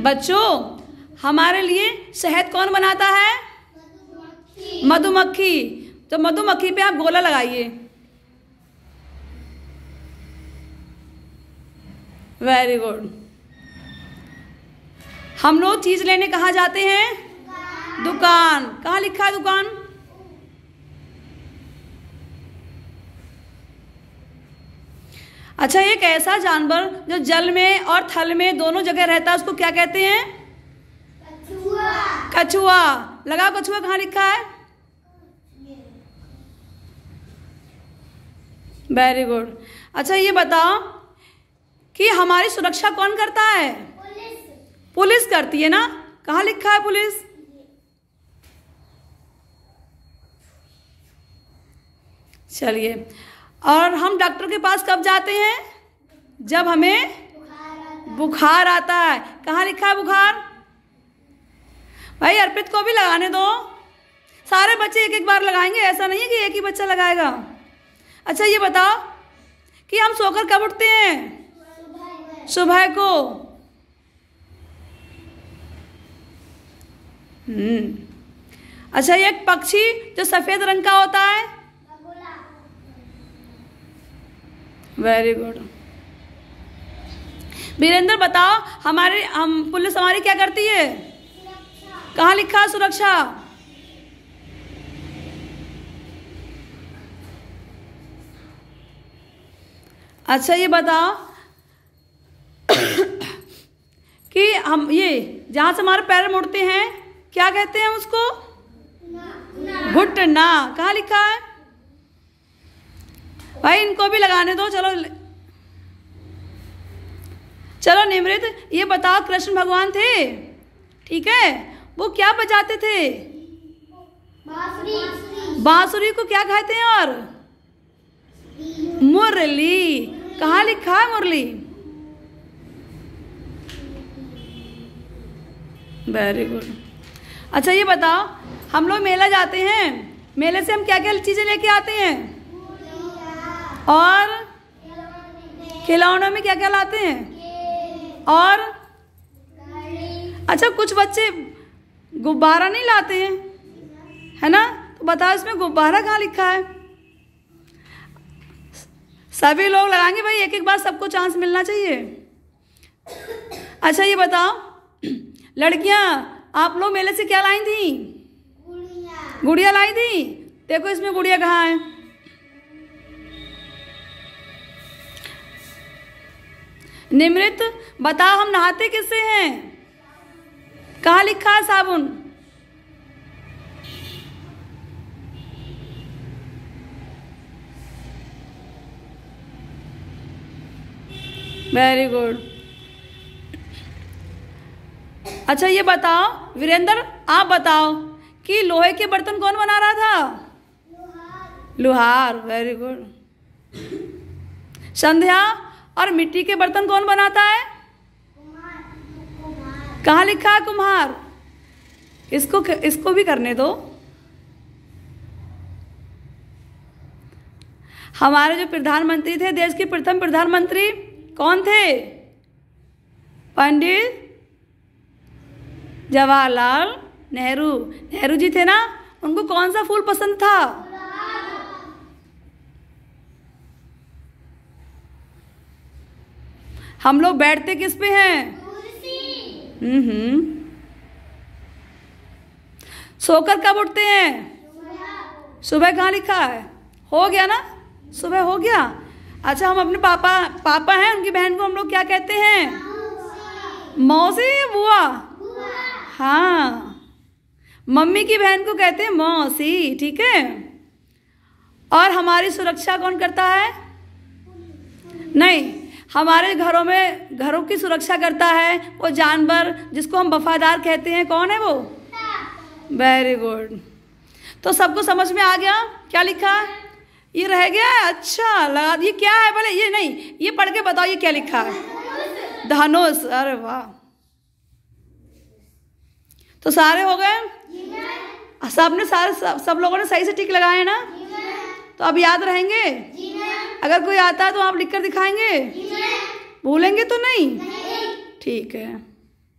बच्चों, हमारे लिए शहद कौन बनाता है? मधुमक्खी। तो मधुमक्खी पे आप गोला लगाइए। वेरी गुड हम लोग चीज़ लेने कहा जाते हैं? दुकान। कहाँ लिखा है दुकान? अच्छा एक ऐसा जानवर जो जल में और थल में दोनों जगह रहता है उसको क्या कहते हैं? कछुआ। लगाओ कछुआ कहाँ लिखा है? वेरी गुड अच्छा ये बताओ कि हमारी सुरक्षा कौन करता है? पुलिस करती है ना? कहाँ लिखा है पुलिस? चलिए। और हम डॉक्टर के पास कब जाते हैं? जब हमें बुखार आता है। कहाँ लिखा है बुखार? भाई, अर्पित को भी लगाने दो। सारे बच्चे एक एक बार लगाएँगे। ऐसा नहीं है कि एक ही बच्चा लगाएगा। अच्छा ये बताओ कि हम सोकर कब उठते हैं? सुबह को। हम्म। अच्छा ये एक पक्षी जो सफ़ेद रंग का होता है वेरी गुड वीरेंद्र बताओ हमारे हम पुलिस हमारी क्या करती है? कहाँ लिखा है सुरक्षा? अच्छा ये बताओ कि हम ये जहाँ से हमारे पैर मुड़ते हैं क्या कहते हैं उसको? घुटना। कहाँ लिखा है? भाई, इनको भी लगाने दो, चलो। चलो, निमृत, ये बताओ, कृष्ण भगवान थे? ठीक है? वो क्या बजाते थे? बांसुरी। को क्या कहते हैं और? मुरली। कहाँ लिखा है मुरली? वेरी गुड अच्छा ये बताओ, हम लोग मेला जाते हैं। मेले से हम क्या क्या चीज़ें लेके आते हैं? और खिलौनों में क्या क्या लाते हैं? और अच्छा कुछ बच्चे गुब्बारा नहीं लाते हैं, है ना? तो बताओ, इसमें गुब्बारा कहाँ लिखा है? सभी लोग लगाएँगे भाई एक एक बार सबको चांस मिलना चाहिए। अच्छा ये बताओ, लड़कियाँ, आप लोग मेले से क्या लाई थी? गुड़िया लाई थी? देखो, इसमें गुड़िया कहाँ है? निमृत बताओ हम नहाते किससे हैं? कहा लिखा है साबुन? वेरी गुड अच्छा ये बताओ वीरेंद्र आप बताओ कि लोहे के बर्तन कौन बना रहा था? लुहार। वेरी गुड संध्या और मिट्टी के बर्तन कौन बनाता है? कहाँ लिखा है कुम्हार? इसको इसको भी करने दो। हमारे जो प्रधानमंत्री थे, देश के प्रथम प्रधानमंत्री कौन थे? पंडित जवाहरलाल नेहरू। नेहरू जी थे ना? उनको कौन सा फूल पसंद था? हम लोग बैठते किस पे हैं? हम्म हम्म सोकर कब उठते हैं? सुबह। कहाँ लिखा है? हो गया ना? सुबह हो गया? अच्छा हम अपने पापा पापा हैं उनकी बहन को हम लोग क्या कहते हैं? मौसी। बुआ। हाँ। मम्मी की बहन को कहते हैं मौसी ठीक है? और हमारी सुरक्षा कौन करता है? नहीं हमारे घरों में घरों की सुरक्षा करता है वो जानवर जिसको हम वफादार कहते हैं कौन है वो? वेरी गुड तो सबको समझ में आ गया? क्या लिखा? ये रह गया? है अच्छा लगा ये क्या है बोले ये नहीं ये पढ़ के बताओ ये क्या लिखा है? धनुष। अरे वाह। तो सारे हो गए? सबने सारे सब, सब लोगों ने सही से टिक लगाए ना? तो अब याद रहेंगे? अगर कोई आता है तो आप लिख कर दिखाएँगे? भूलेंगे तो नहीं। ठीक है।